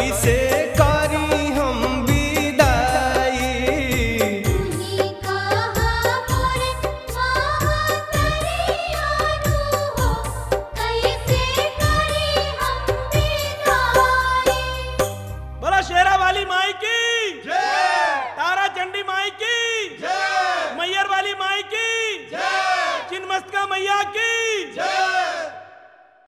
aí, cê